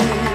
you.